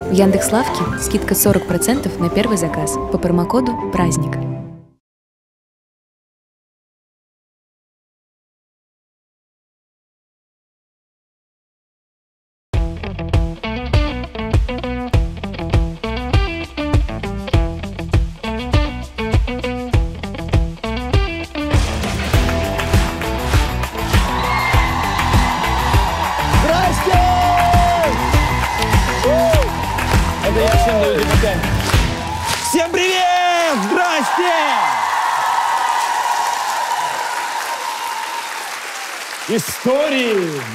В Яндекс.Лавке скидка 40% на первый заказ по промокоду «Праздник».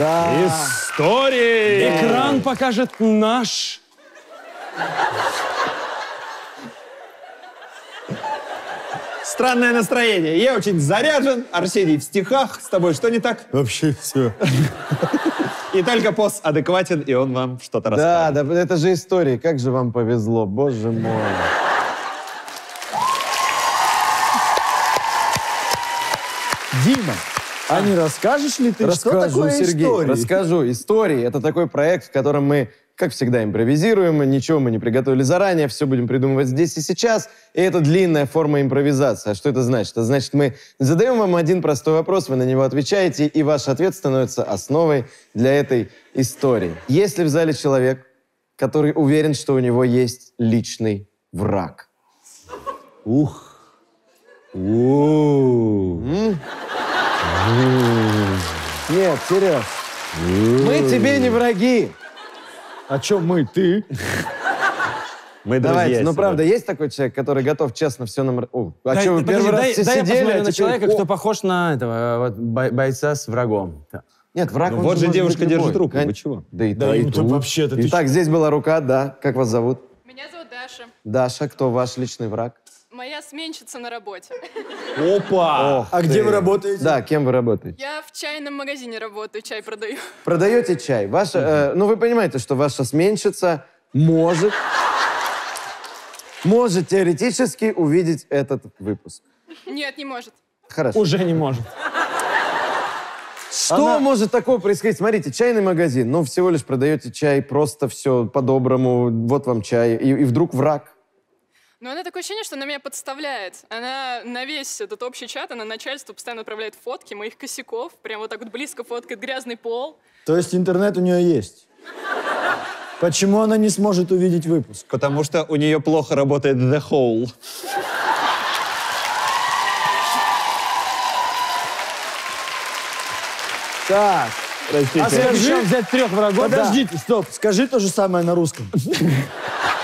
Да. Истории! Экран покажет наш. Странное настроение. Я очень заряжен. Арсений в стихах. С тобой что не так? Вообще все. И только пост адекватен, и он вам что-то Да, расскажет. да, это же истории. Как же вам повезло, боже мой. А не расскажешь ли ты, что Расскажу, такое Сергей, истории? расскажу. Истории — это такой проект, в котором мы, как всегда, импровизируем, ничего мы не приготовили заранее, все будем придумывать здесь и сейчас, и это длинная форма импровизации. А что это значит? Это значит, мы задаем вам один простой вопрос, вы на него отвечаете, и ваш ответ становится основой для этой истории. Есть ли в зале человек, который уверен, что у него есть личный враг? Ух. Нет, Сереж, мы тебе не враги. А чё мы, ты? Мы Давайте, друзья ну с правда, есть такой человек, который готов честно все нам... О, а Дай- что, вы подожди, первый раз дай- все дай я сидели, посмотрю а на теперь- человека, О, кто похож на этого вот, бой- бойца с врагом. Нет, враг Ну вот же девушка держит руку, Кон- вы чего? Да и Да та, и тут. вообще-то Итак, здесь была рука, да. Как вас зовут? Меня зовут Даша. Даша, кто ваш личный враг? Моя сменщица на работе. Опа! А где вы работаете? Да, кем вы работаете? Я в чайном магазине работаю, чай продаю. Продаете чай. Ваша, э, ну, вы понимаете, что ваша сменщица может, может теоретически увидеть этот выпуск. Нет, не может. Хорошо. Уже не может. Что может такого происходить? Смотрите, чайный магазин. Ну, всего лишь продаете чай, просто все по-доброму. Вот вам чай. И, и вдруг враг. Но она такое ощущение, что она меня подставляет. Она на весь этот общий чат, она начальству постоянно отправляет фотки моих косяков. Прям вот так вот близко фоткает грязный пол. То есть интернет у нее есть? Почему она не сможет увидеть выпуск? Потому что у нее плохо работает The Hole. Так, Простите. а скажи... Взять трех врагов. Подождите, стоп, скажи то же самое на русском.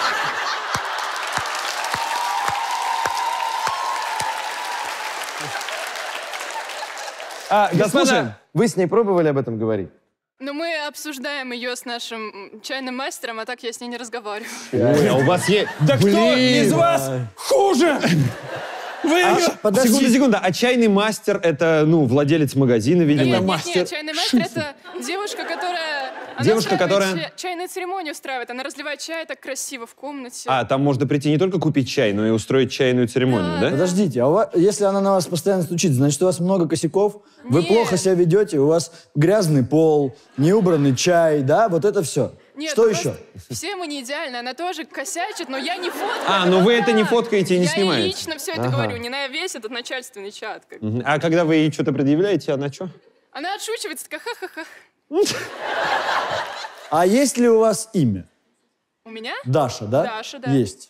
А, Слушай, господа, вы с ней пробовали об этом говорить? Но мы обсуждаем ее с нашим чайным мастером, а так я с ней не разговариваю. Ой, а у вас есть... да кто из вас хуже? Вы Подожди. Секунда, секунда. А чайный мастер — это, ну, владелец магазина, видимо? Нет, нет, нет, чайный мастер — это девушка, которая... она Девушка, которая- ча- Чайную церемонию устраивает. Она разливает чай так красиво в комнате. А, там можно прийти не только купить чай, но и устроить чайную церемонию, да? Подождите, а у вас- если она на вас постоянно стучит, значит, у вас много косяков, вы Нет. плохо себя ведете, у вас грязный пол, неубранный чай, да, вот это все. Нет, Что ну еще? Все мы не идеальны, она тоже косячит, но я не фоткаю. А, ну вы это не фоткаете и не я снимаете. Я лично все это Ага. говорю, не на весь этот начальственный чат. как. А когда вы ей что-то предъявляете, она что? Она отшучивается, такая ха-ха-ха. А есть ли у вас имя? У меня? Даша, да? Даша, да. Есть.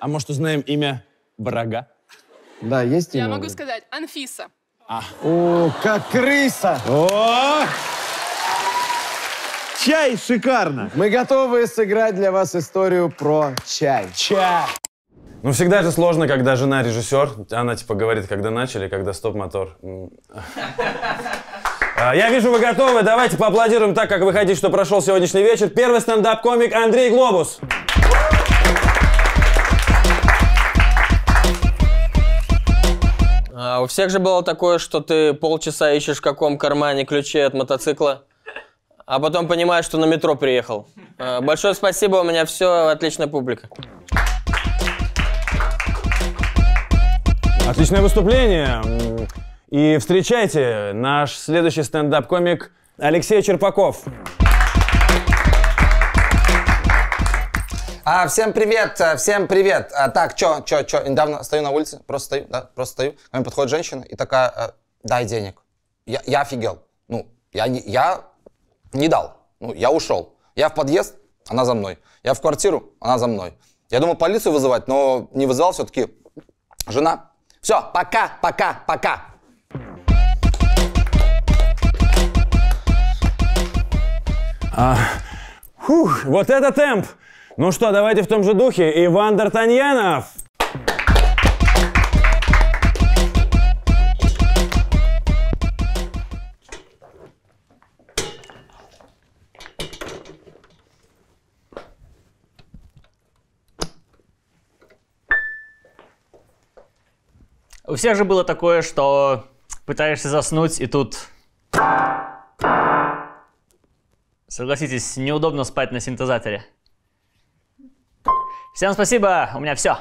А может, узнаем имя врага? Да, есть Я имя у могу сказать, Анфиса. О, как крыса! О! Чай шикарно! Мы готовы сыграть для вас историю про чай. Ча. Ну, всегда же сложно, когда жена режиссер. Она типа говорит, когда начали, когда стоп-мотор. А, Я вижу, вы готовы. Давайте поаплодируем так, как вы хотите, что прошел сегодняшний вечер. Первый стендап-комик Андрей Глобус. А у всех же было такое, что ты полчаса ищешь в каком кармане ключи от мотоцикла, а потом понимаешь, что на метро приехал. А, Большое спасибо, у меня все, отличная публика. Отличное выступление. И встречайте наш следующий стендап-комик Алексей Черпаков. А, всем привет, а, всем привет. А, так, чё, чё, чё, недавно стою на улице, просто стою, да, просто стою. Ко мне подходит женщина и такая, а, дай денег. Я, я офигел. Ну, я, не- я не дал. Ну, я ушел. Я в подъезд, она за мной. Я в квартиру, она за мной. Я думал полицию вызывать, но не вызывал все-таки жена. Все, пока, пока, пока. Фух, вот это темп! Ну что, давайте в том же духе. Иван Д'Артаньянов! У всех же было такое, что пытаешься заснуть, и тут... Согласитесь, неудобно спать на синтезаторе. Всем спасибо, у меня все.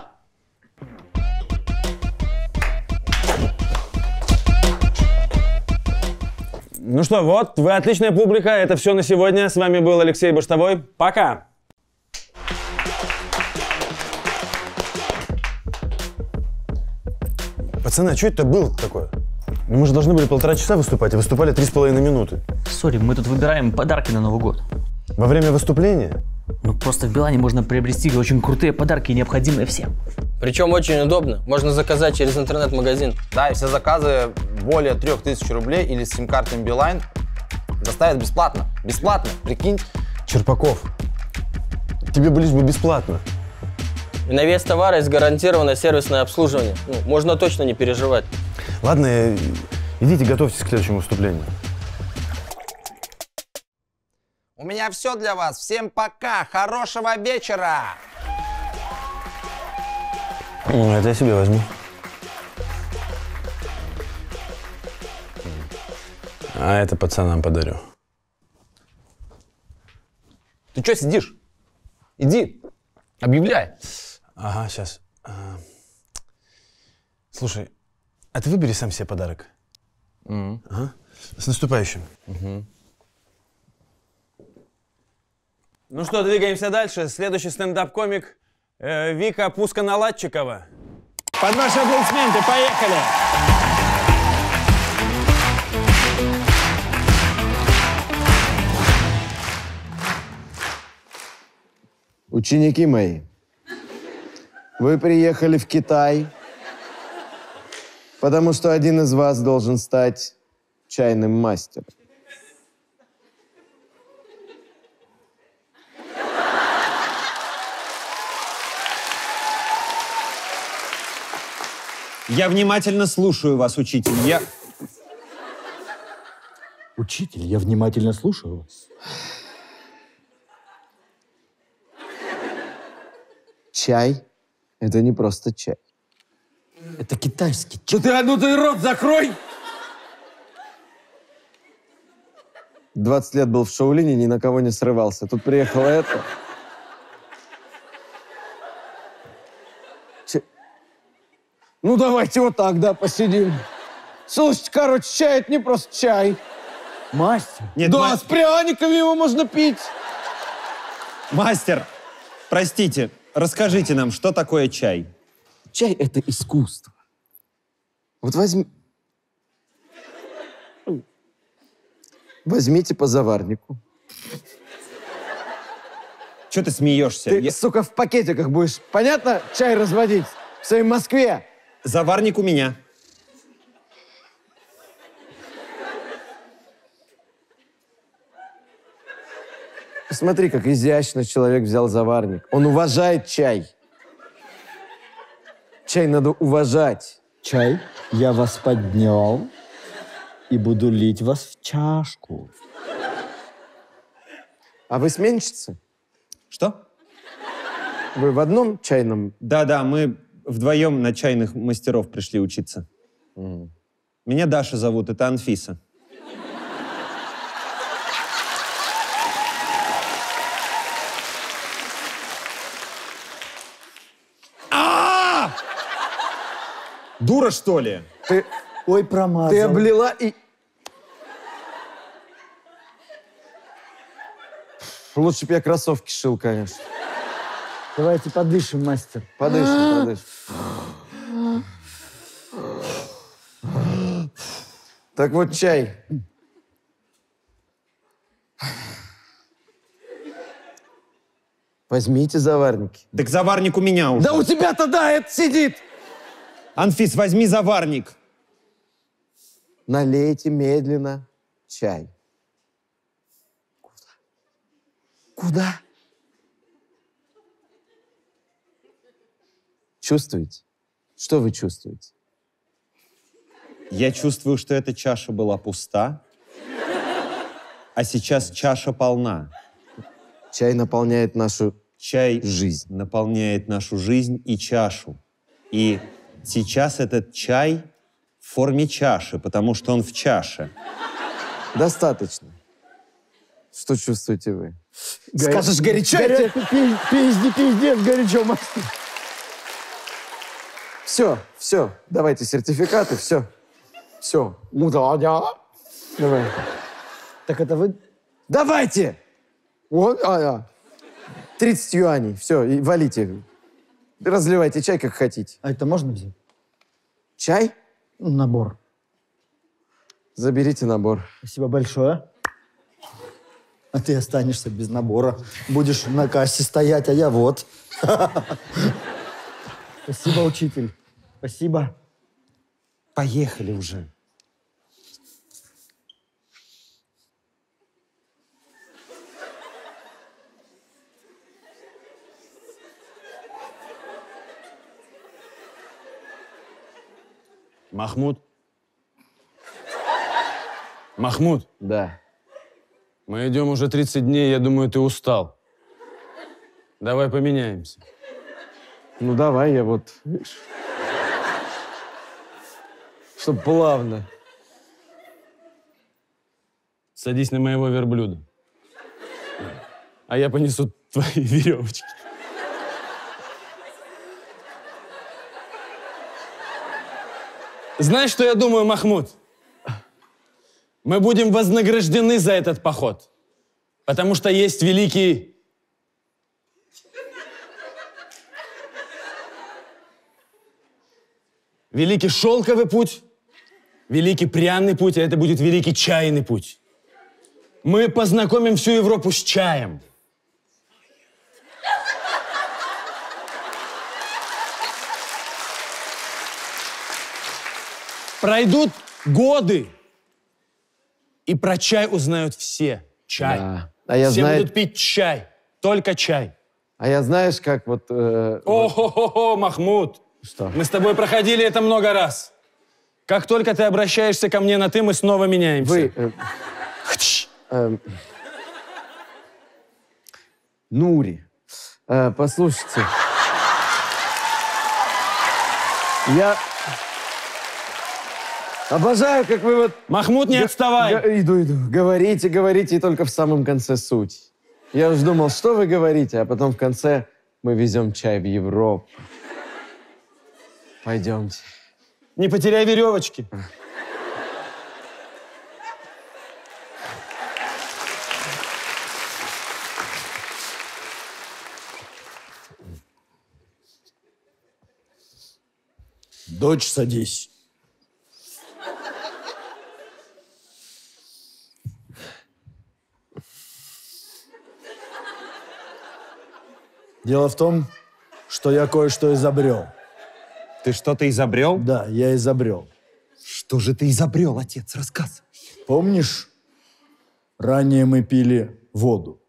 Ну что, вот, вы отличная публика, это все на сегодня. С вами был Алексей Баштовой. Пока! Пацаны, а что это было такое? Ну, мы же должны были полтора часа выступать, а выступали три с половиной минуты. Sorry, мы тут выбираем подарки на Новый год. Во время выступления? Ну просто в Билайне можно приобрести очень крутые подарки, необходимые всем. Причем очень удобно. Можно заказать через интернет-магазин. Да, и все заказы более 3000 рублей или с сим-картами Билайн доставят бесплатно. Бесплатно, прикинь. Черпаков, тебе бы лишь бы бесплатно. И на весь товар есть гарантированное сервисное обслуживание. Ну, можно точно не переживать. Ладно, э, идите готовьтесь к следующему выступлению. У меня все для вас. Всем пока. Хорошего вечера. Ну, это я себе возьму. А это пацанам подарю. Ты что сидишь? Иди, объявляй. Ага, сейчас. Слушай, а ты выбери сам себе подарок. Ага. С наступающим. Ну что, двигаемся дальше. Следующий стендап-комик э, Вика Пусконаладчикова. Под ваши аплодисменты, поехали! Ученики мои, вы приехали в Китай, потому что один из вас должен стать чайным мастером. Я внимательно слушаю вас, учитель. Я... Учитель, я внимательно слушаю вас. Чай – это не просто чай. Это китайский Да ты, а ну ты рот закрой! 20 лет был в Шаолине, ни на кого не срывался. Тут приехало это. Че- Ну, давайте вот так, да, посидим. Слушайте, короче, чай – это не просто чай. Мастер, Нет, да, ма- с пряниками его можно пить. мастер, простите, расскажите нам, что такое чай? Чай – это искусство. Вот возьми... Возьмите по заварнику. Че ты смеешься? Ты, Я- сука, в пакетиках будешь, понятно, чай разводить в своей Москве. Заварник у меня. Посмотри, как изящно человек взял заварник. Он уважает чай. Чай надо уважать. чай я вас поднял и буду лить вас в чашку. А вы сменщицы? Что? Вы в одном чайном? Да-да, мы вдвоем на чайных мастеров пришли учиться. Меня Даша зовут, это Анфиса. Дура, что ли? Ты, Ой, промазал. ты облила и... Лучше бы я кроссовки шил, конечно. Давайте подышим, мастер. Подышим, подышим. Так вот, чай. Возьмите заварники. Так заварник у меня уже. Да у тебя-то да, это сидит. Анфис, возьми заварник. Налейте медленно чай. Куда? Чувствуете? Что вы чувствуете? Я чувствую, что эта чаша была пуста, а сейчас чаша полна. Чай наполняет нашу Чай жизнь. наполняет нашу жизнь и чашу. И сейчас этот чай в форме чаши, потому что он в чаше. Достаточно. Что чувствуете вы? Скажешь горячо, горя... пи- пизди, пиздец, горячо, мастер. Все, все, давайте сертификаты, все. Все. Ну да, да. Давай. Так это вы... Давайте! Вот, а, а. 30 юаней, все, и валите. Разливайте чай, как хотите. А это можно взять? Чай? Набор. Заберите набор. Спасибо большое. А ты останешься без набора. Будешь на кассе стоять, а я вот. Спасибо, учитель. Спасибо. Поехали уже. Махмуд? Махмуд, Да. мы идем уже 30 дней, я думаю, ты устал. Давай поменяемся. Ну давай, я вот. Чтоб плавно. Садись на моего верблюда. А я понесу твои веревочки. Знаешь, что я думаю, Махмуд? Мы будем вознаграждены за этот поход. Потому что есть великий... Великий шелковый путь, великий пряный путь, а это будет великий чайный путь. Мы познакомим всю Европу с чаем. Пройдут годы, и про чай узнают все. Чай. Да. А я все знаю- будут пить чай. Только чай. А я знаешь, как вот... э, О-хо-хо-хо, Махмуд. Что? Мы с тобой проходили это много раз. Как только ты обращаешься ко мне на «ты», мы снова меняемся. Вы... э, эм, Нури, э, послушайте. Я обожаю, как вы вот... Махмуд, не отставай. Г- Иду, иду. Говорите, говорите, и только в самом конце суть. Я уж думал, что вы говорите, а потом в конце мы везем чай в Европу. Пойдемте. Не потеряй веревочки. Дочь, садись. Дело в том, что я кое-что изобрел. Ты что-то изобрел? Да, я изобрел. Что же ты изобрел, отец? Рассказывай. Помнишь, ранее мы пили воду?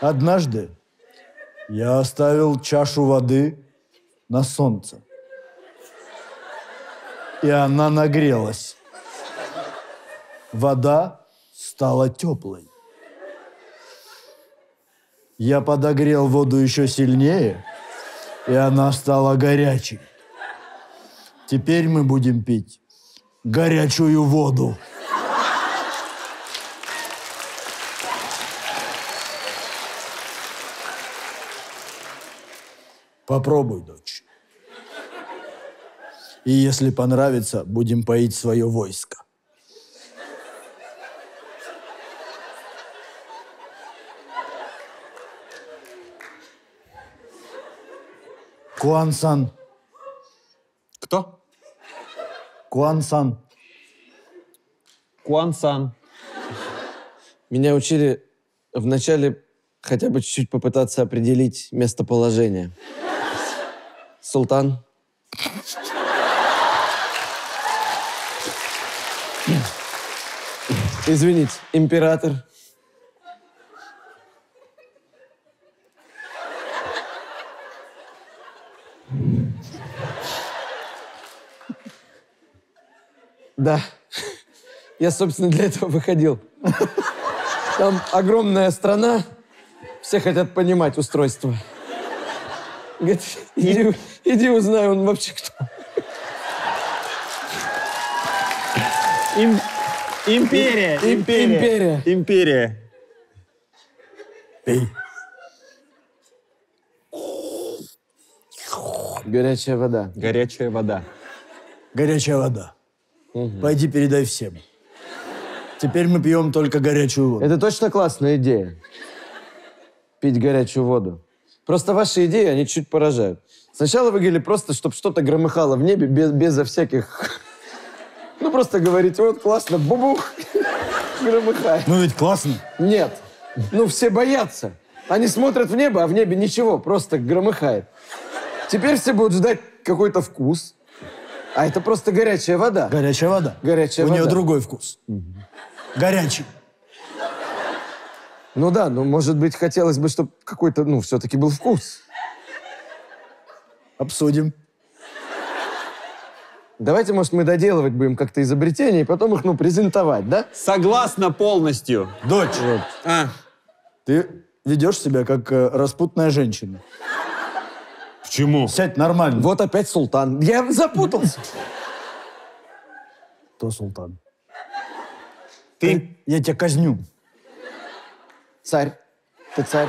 Однажды я оставил чашу воды на солнце. И она нагрелась. Вода стала теплой. Я подогрел воду еще сильнее, и она стала горячей. Теперь мы будем пить горячую воду. Попробуй, дочь. И если понравится, будем поить свое войско. Куансан. Кто? Куансан. Куансан. Меня учили вначале хотя бы чуть-чуть попытаться определить местоположение. Султан. Извините, император. Да. Я, собственно, для этого выходил. Там огромная страна, все хотят понимать устройство. Говорит, иди, иди узнай, он вообще кто. Им- Империя, Им- империя, империя. империя. Горячая вода. Горячая вода. Горячая вода. Пойди передай всем. Теперь мы пьем только горячую воду. Это точно классная идея. Пить горячую воду. Просто ваши идеи, они чуть поражают. Сначала вы говорили просто, чтобы что-то громыхало в небе без, безо всяких... Ну, просто говорите, вот классно, бубух, громыхает. Ну ведь классно. Нет. Ну, все боятся. Они смотрят в небо, а в небе ничего, просто громыхает. Теперь все будут ждать какой-то вкус. А это просто горячая вода. Горячая вода. Горячая У вода. нее другой вкус. Горячий. Ну да, ну, может быть, хотелось бы, чтобы какой-то, ну, все-таки был вкус. Обсудим. Давайте, может, мы доделывать будем как-то изобретения и потом их, ну, презентовать, да? Согласна полностью. Дочь, А, ты ведешь себя как э, распутная женщина. Почему? Сядь нормально. Вот опять султан. Я запутался. Кто султан? Ты Я тебя казню. Царь. Ты царь.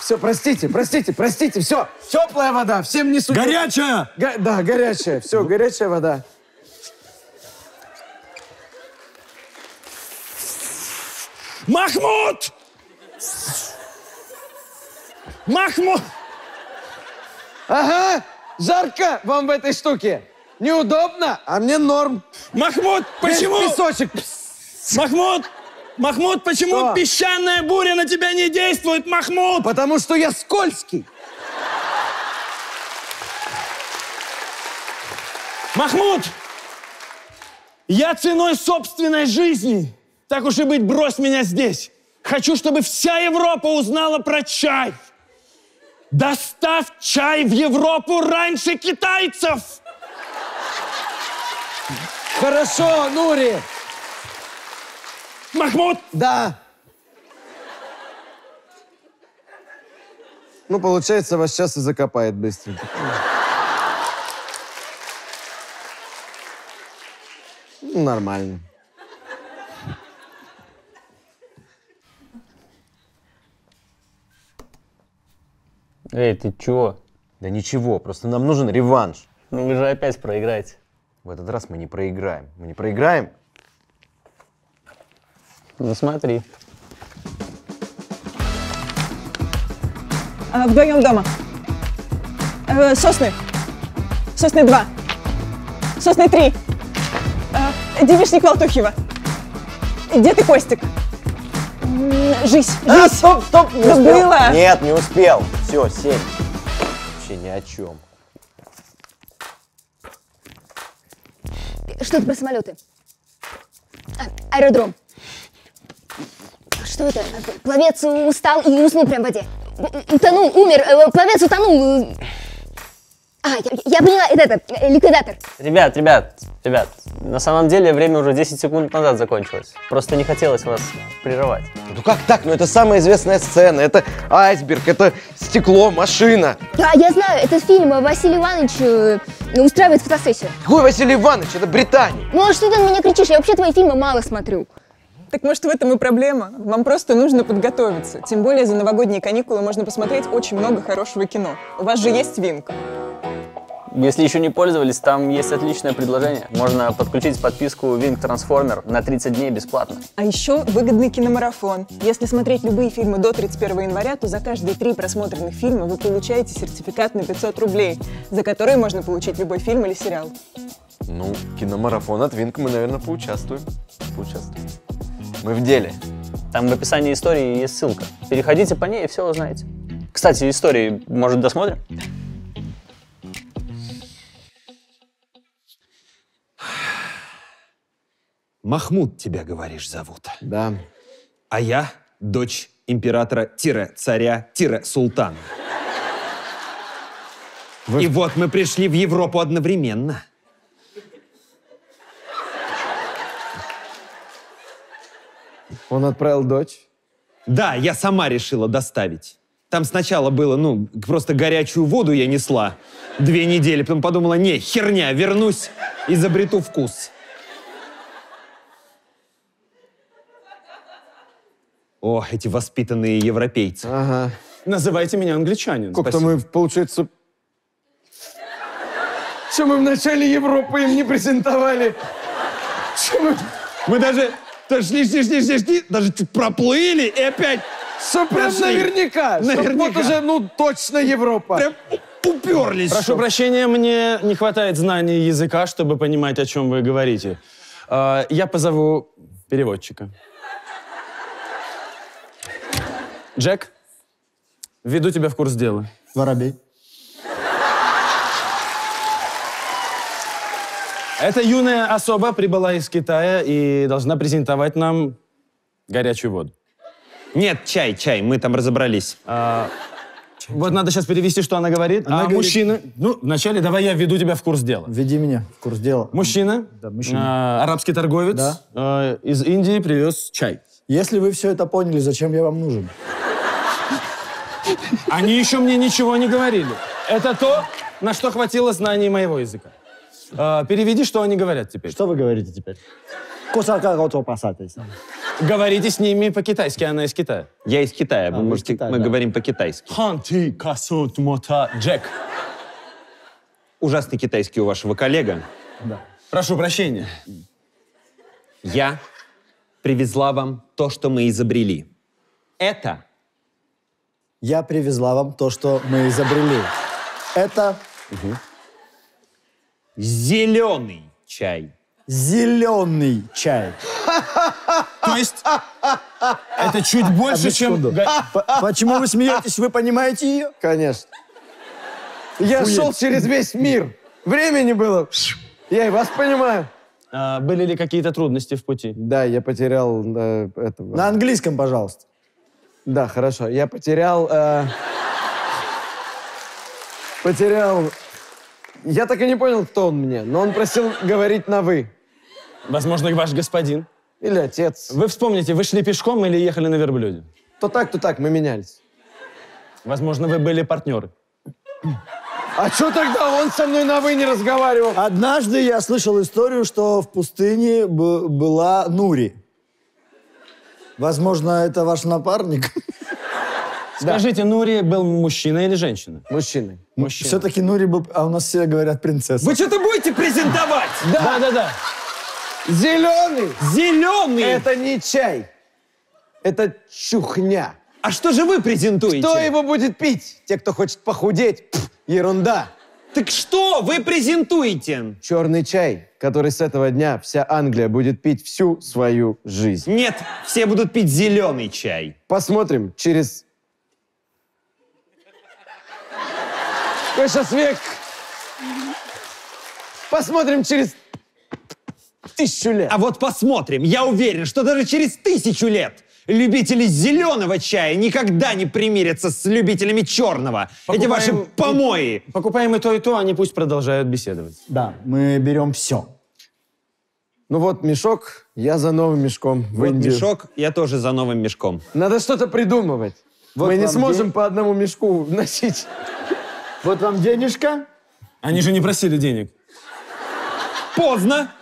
Все, простите, простите, простите, все. Теплая вода, всем несу. Горячая! Го- да, горячая. Все, горячая вода. Махмуд! Махмуд! Ага, жарко вам в этой штуке. Неудобно, а мне норм. Махмуд, почему? Песочек. Махмуд! Махмуд, почему Что? песчаная буря на тебя не действует, Махмуд? Потому что я скользкий. Махмуд! Я ценой собственной жизни, так уж и быть, брось меня здесь. Хочу, чтобы вся Европа узнала про чай. Доставь чай в Европу раньше китайцев! Хорошо, Нури. Махмуд! Да. Ну, получается, вас сейчас и закопает быстренько. Ну, Нормально. Эй, ты чего? Да ничего, просто нам нужен реванш. Ну вы же опять проиграете. В этот раз мы не проиграем. Мы не проиграем. Ну смотри. А, Вдвоем дома. Э, сосны. Сосны 2. Сосны 3. девишник Волтухева. Дед и Костик. М, Жизнь. А, Жизнь. стоп, стоп, не успел. было. Нет, не успел. Все, семь. Вообще ни о чем. Что-то про самолеты. А, аэродром. Что это? Пловец устал и уснул прям в воде. Утонул, умер. э, Пловец утонул. А, я, я поняла, это, это, э, ликвидатор. Ребят, ребят, ребят, на самом деле время уже 10 секунд назад закончилось. Просто не хотелось вас прерывать. Ну как так? Ну это самая известная сцена. Это айсберг, это стекло, машина. Да, я знаю, это фильм э, Василий Иванович э, устраивает фотосессию. Какой Василий Иванович? Это Британия. Ну а что ты на меня кричишь? Я вообще твои фильмы мало смотрю. Так может в этом и проблема? Вам просто нужно подготовиться. Тем более за новогодние каникулы можно посмотреть очень много хорошего кино. У вас же есть Винк. Если еще не пользовались, там есть отличное предложение. Можно подключить подписку Wing Transformer на 30 дней бесплатно. А еще выгодный киномарафон. Если смотреть любые фильмы до 31 января, то за каждые три просмотренных фильма вы получаете сертификат на 500 рублей, за который можно получить любой фильм или сериал. Ну, киномарафон от Винка мы, наверное, поучаствуем. Поучаствуем. Мы в деле. Там в описании истории есть ссылка. Переходите по ней и все узнаете. Кстати, истории, может, досмотрим? Махмуд тебя, говоришь, зовут. Да. А я дочь императора-царя-султана. И вот мы пришли в Европу одновременно. Он отправил дочь? Да, я сама решила доставить. Там сначала было, ну, просто горячую воду я несла две недели, потом подумала, не, херня, вернусь, изобрету вкус. О, эти воспитанные европейцы. Ага. Называйте меня англичанин. Как-то мы, получается... Что мы в начале Европы им не презентовали? Что мы... Мы даже, даже шли, шли, шли, шли, шли, даже чуть проплыли и опять Что прям прошли. наверняка. Что Наверняка. вот уже, ну, точно Европа. Прям уперлись. Прошу чтоб- прощения, мне не хватает знаний языка, чтобы понимать, о чем вы говорите. А, Я позову переводчика. Джек, введу тебя в курс дела. Воробей. Эта юная особа прибыла из Китая и должна презентовать нам горячую воду. Нет, чай, чай, мы там разобрались. А, вот надо сейчас перевести, что она говорит. Она а говорит- мужчина... Ну, вначале давай я введу тебя в курс дела. Введи меня в курс дела. Мужчина, Да, мужчина. а, арабский торговец Да. а, из Индии привез чай. Если вы все это поняли, зачем я вам нужен? Они еще мне ничего не говорили. Это то, на что хватило знаний моего языка. А, переведи, что они говорят теперь. Что вы говорите теперь? Косака готов пасатись. Говорите с ними по-китайски, она из Китая. Я из Китая, А, вы можете- Китая, мы да. говорим по-китайски. Хан ти касут мота Джек. Ужасный китайский у вашего коллега. Да. Прошу прощения. Я привезла вам то, что мы изобрели. Это Я привезла вам то, что мы изобрели. Это зеленый чай. зеленый чай. То есть это чуть больше, чем... Почему вы смеетесь? Вы понимаете ее? Конечно. Я шел через весь мир. Времени было. Я и вас понимаю. А, были ли какие-то трудности в пути? Да, я потерял э, этого. На английском, пожалуйста. Да, хорошо. Я потерял... э, Потерял... Я так и не понял, кто он мне, но он просил говорить на «вы». Возможно, ваш господин. Или отец. Вы вспомните, вы шли пешком или ехали на верблюде? То так, то так, мы менялись. Возможно, вы были партнеры. А что тогда он со мной на «вы» не разговаривал? Однажды я слышал историю, что в пустыне была Нури. Возможно, это ваш напарник. Скажите, Нури был мужчина или женщина? Мужчины. Мужчина. Все-таки Нури был... А у нас все говорят принцесса. Вы что-то будете презентовать? Да, да, да. Зеленый! Зеленый! Это не чай. Это чухня. А что же вы презентуете? Кто его будет пить? Те, кто хочет похудеть? Пф, ерунда. Так что вы презентуете? Черный чай, который с этого дня вся Англия будет пить всю свою жизнь. Нет, все будут пить зеленый чай. Посмотрим через... Какой сейчас век? Посмотрим через тысячу лет. А вот посмотрим. Я уверен, что даже через тысячу лет любители зеленого чая никогда не примирятся с любителями черного. Эти ваши Покупаем- помои. Покупаем и то, и то, они пусть продолжают беседовать. Да, мы берем все. Ну вот мешок, я за новым мешком в Вот Индию. мешок, я тоже за новым мешком. Надо что-то придумывать. Вот Мы не сможем день. по одному мешку носить. Вот вам денежка. Они же не просили денег. Поздно.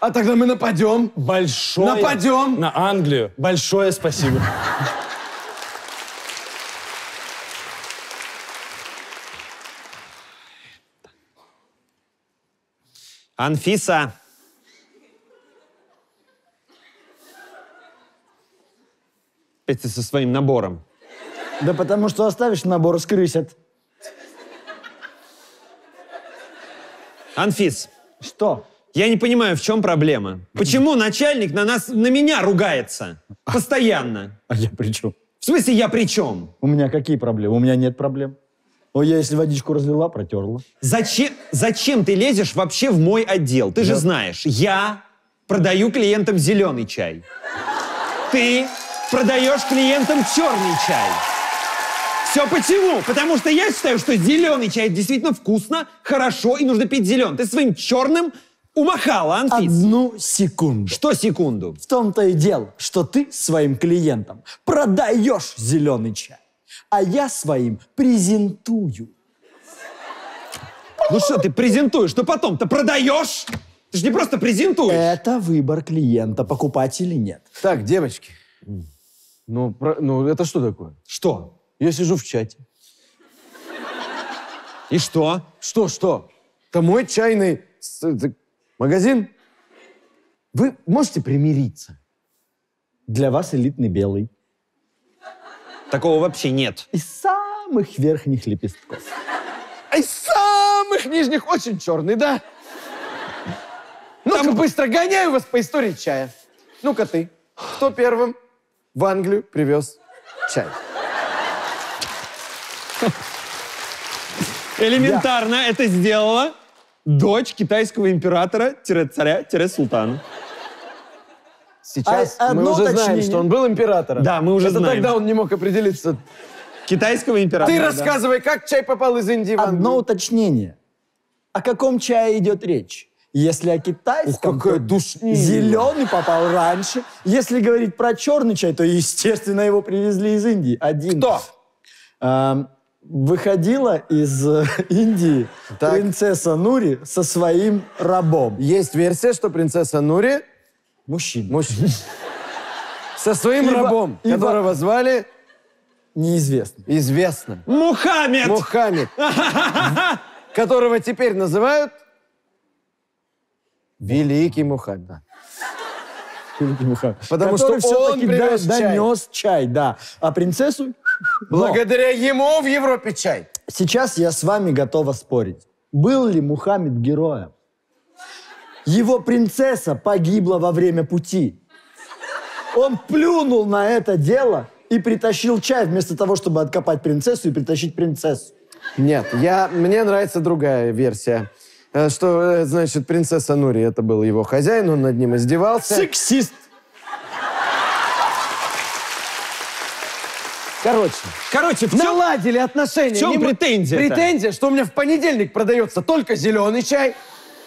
А тогда мы нападем. Большое... Нападем. На Англию. Большое спасибо. Анфиса. Ты со своим набором. Да потому что оставишь набор, скрысят. Анфис. Что? Я не понимаю, в чем проблема. Почему начальник на нас, на меня ругается? Постоянно. А я при чем? В смысле, я при чем? У меня какие проблемы? У меня нет проблем. О, я если водичку разлила, протерла. Зачем, зачем ты лезешь вообще в мой отдел? Ты же Да. знаешь, я продаю клиентам зеленый чай. Ты продаешь клиентам черный чай. Все почему? Потому что я считаю, что зеленый чай действительно вкусно, хорошо, и нужно пить зеленый. Ты своим черным умахала, Анфис. Одну секунду. Что секунду? В том-то и дело, что ты своим клиентам продаешь зеленый чай, а я своим презентую. Ну что ты презентуешь? Что потом-то продаешь? Ты же не просто презентуешь. Это выбор клиента, покупать или нет. Так, девочки, ну, про- ну это что такое? Что? Я сижу в чате. И что? Что, что? Это мой чайный это магазин. Вы можете примириться? Для вас элитный белый. Такого вообще нет. Из самых верхних лепестков. А из самых нижних очень черный, да? Ну-ка, быстро гоняю вас по истории чая. Ну-ка ты, кто первым в Англию привез чай? Элементарно это сделала дочь китайского императора-царя-султана. Сейчас А- мы уже знаем, уточнение. что он был императором. Да, мы уже Это знаем. тогда он не мог определиться. Китайского императора. Ты да. рассказывай, как чай попал из Индии в Англию. Одно уточнение. О каком чае идет речь? Если о китайском, Ух, какая то душнина. зеленый попал раньше. Если говорить про черный чай, то, естественно, его привезли из Индии. Один. Кто? Эм, выходила из э, Индии Так. принцесса Нури со своим рабом. Есть версия, что принцесса Нури Мужчина. мужчина. Со своим Ива- рабом, Ива- которого звали Неизвестно. известно. Мухаммед! Мухаммед. Которого теперь называют Великий Мухаммед. Великий Мухаммед. Потому Который что он привез да- чай. донес чай, да. А принцессу... Но Благодаря ему в Европе чай. сейчас я с вами готова спорить. Был ли Мухаммед героем? Его принцесса погибла во время пути. Он плюнул на это дело и притащил чай, вместо того, чтобы откопать принцессу и притащить принцессу. Нет, я, мне нравится другая версия. Э, Что, э, значит, принцесса Нури, это был его хозяин, он над ним издевался. Сексист! Короче, Короче, в чем... наладили отношения. в чем Не мо- претензия-то? Претензия, что у меня в понедельник продается только зеленый чай,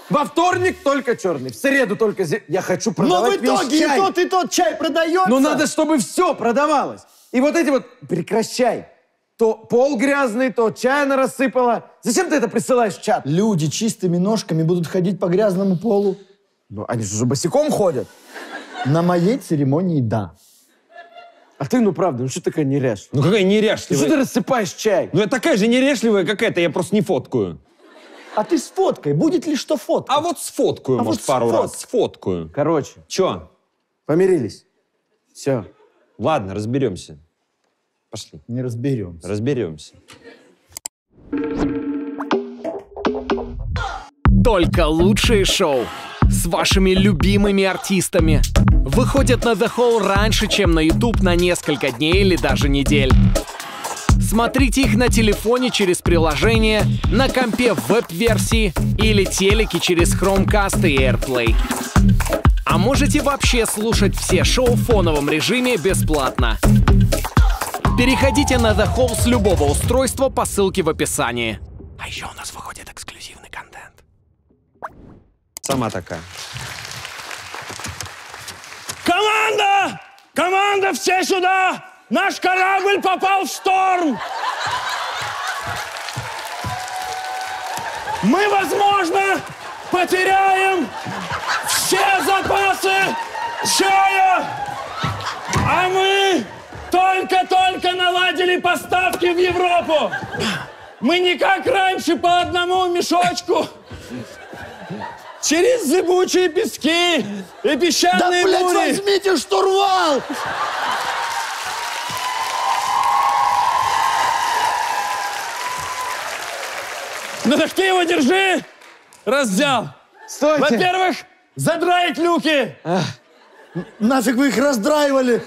во вторник только черный, в среду только зе... Я хочу Но продавать в итоге весь и чай. тот, и тот чай продается. Но надо, чтобы все продавалось. И вот эти вот, прекращай. То пол грязный, то чай она рассыпала. Зачем ты это присылаешь в чат? Люди чистыми ножками будут ходить по грязному полу. Ну, они же босиком ходят. На моей церемонии да. А ты, ну правда, ну что такая неряшливая? Ну какая Ну что ты неряшливая. рассыпаешь чай? Ну я такая же неряшливая, как эта, я просто не фоткаю. А ты сфоткай, будет ли что фоткать? А вот сфоткаю, А может, вот пару сфот- раз. Сфоткаю. Короче, Че? помирились. Все. Ладно, разберемся. Пошли. Не разберемся. Разберемся. Только лучшие шоу с вашими любимыми артистами выходят на The Hall раньше, чем на YouTube на несколько дней или даже недель. Смотрите их на телефоне через приложение, на компе в веб-версии или телеке через Chromecast и AirPlay. А можете вообще слушать все шоу в фоновом режиме бесплатно. Переходите на The Hall с любого устройства по ссылке в описании. А еще у нас выходит эксклюзивный контент. Сама такая. Команда! Команда, все сюда! Наш корабль попал в шторм! Мы, возможно, потеряем все запасы чая! А мы только-только наладили поставки в Европу! Мы не как раньше по одному мешочку через зыбучие пески и песчаные Да, блядь, бури. возьмите штурвал! Ну так ты его держи, раз взял. Стойте! Во-первых, задраить люки. Нафиг вы их раздраивали?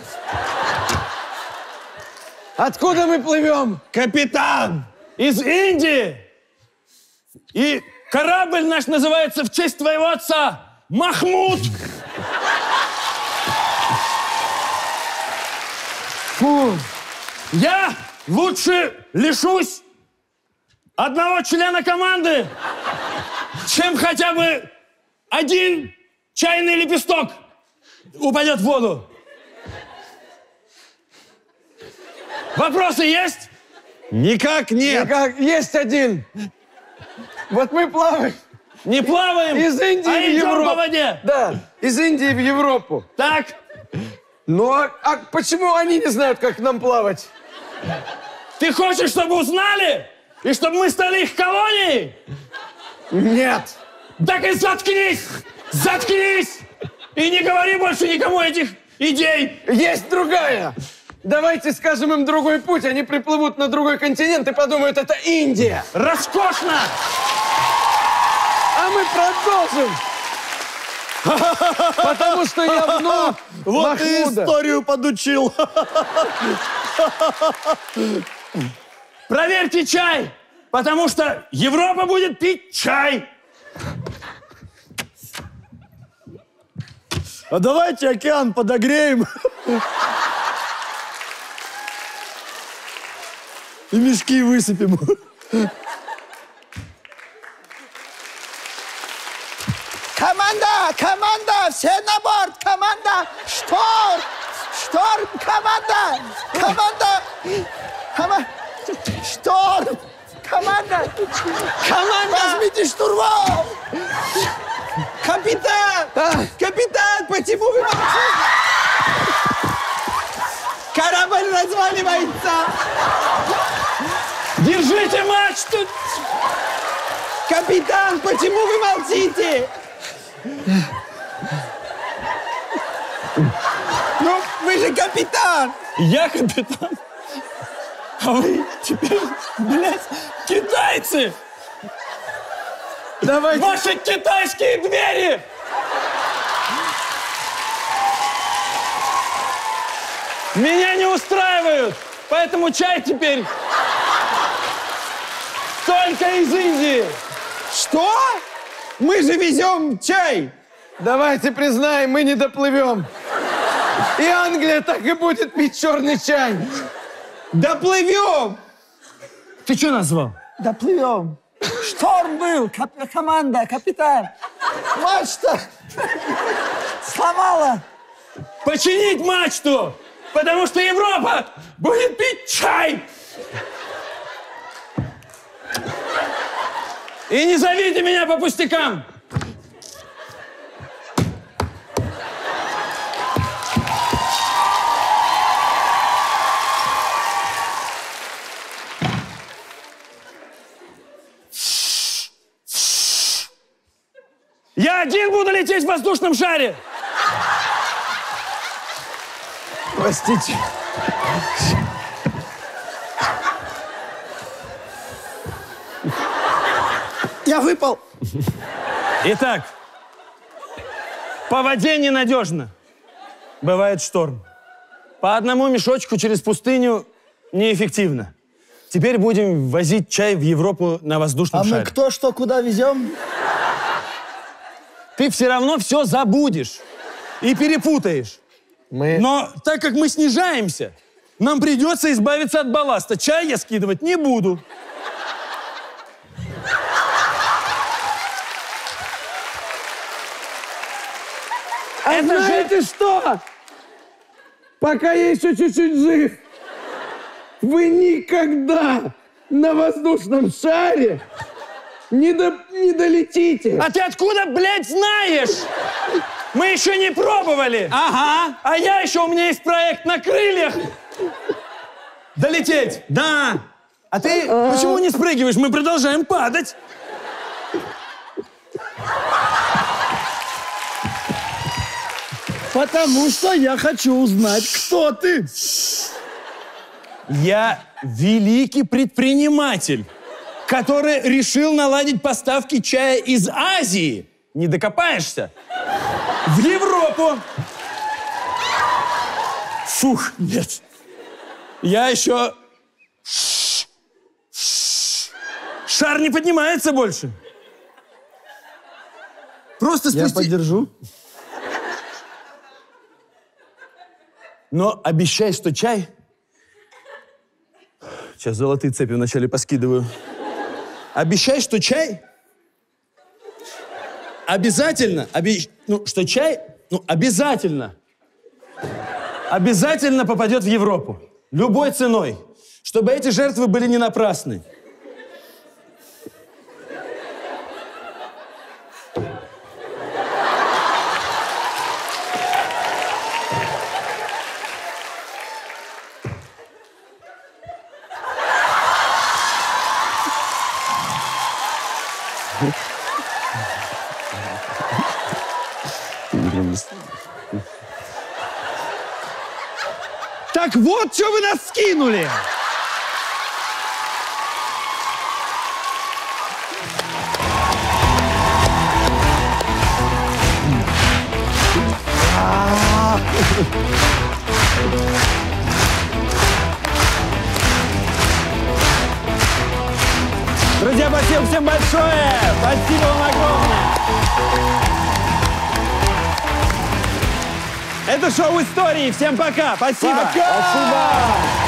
Откуда мы плывем? Капитан из Индии. И корабль наш называется в честь твоего отца. Махмуд. Фу. Я лучше лишусь одного члена команды, чем хотя бы один чайный лепесток упадет в воду. Вопросы есть? Никак нет. Никак. Есть один. Вот мы плаваем. Не плаваем, Из Индии а в Европу. по воде. Да, из Индии в Европу. Так, Ну а, а почему они не знают, как нам плавать? ты хочешь, чтобы узнали? И чтобы мы стали их колонией? Нет. Так и заткнись! Заткнись! И не говори больше никому этих идей! Есть другая. Давайте скажем им другой путь. Они приплывут на другой континент и подумают, это Индия. Роскошно! А мы продолжим. Потому что я внук Вот Махмуда. историю подучил. Проверьте чай! Потому что Европа будет пить чай! А давайте океан подогреем. И мешки высыпем. Команда, команда, все на борт, команда, шторм, шторм, команда, команда, команда, шторм, команда, команда, возьмите штурвал. Капитан! Капитан, почему вы молчите? Корабль разваливается! Держите мачту! Капитан, почему вы молчите? Ну, вы же капитан! Я капитан! А вы теперь, блядь, китайцы! Давайте. Ваши китайские двери! Меня не устраивают! Поэтому чай теперь только из Индии! Что? Мы же везем чай! Давайте признаем, мы не доплывем. И Англия так и будет пить черный чай. Доплывем! Ты что назвал? Доплывем. Шторм был, кап- команда, капитан. Мачта сломала. Починить мачту! Потому что Европа будет пить чай! И не зовите меня по пустякам! Я один буду лететь в воздушном шаре! Простите. Я выпал. Итак, по воде ненадежно. Бывает шторм. По одному мешочку через пустыню неэффективно. Теперь будем возить чай в Европу на воздушном А мы шаре. кто что куда везем? Ты все равно все забудешь и перепутаешь. Мы... Но так как мы снижаемся, нам придется избавиться от балласта. Чай я скидывать не буду. А Это же- знаете что? Пока я еще чуть-чуть жив, вы никогда на воздушном шаре не, до- не долетите. А ты откуда, блядь, знаешь? Мы еще не пробовали. Ага. А я еще, у меня есть проект на крыльях. Долететь. Да. А ты почему не спрыгиваешь? Мы продолжаем падать. Потому что я хочу узнать, кто ты. Я великий предприниматель, который решил наладить поставки чая из Азии. Не докопаешься? В Европу. Фух, нет. Я еще... Шар не поднимается больше. Просто Я спусти... поддержу. Но обещай, что чай... Сейчас золотые цепи вначале поскидываю. Обещай, что чай... Обязательно, обе- ну, что чай, ну, обязательно, обязательно попадет в Европу. Любой ценой. Чтобы эти жертвы были не напрасны. Так вот, что вы нас скинули! Друзья, спасибо всем большое! Спасибо вам огромное! Это шоу истории. Всем пока. Спасибо. Пока! Спасибо.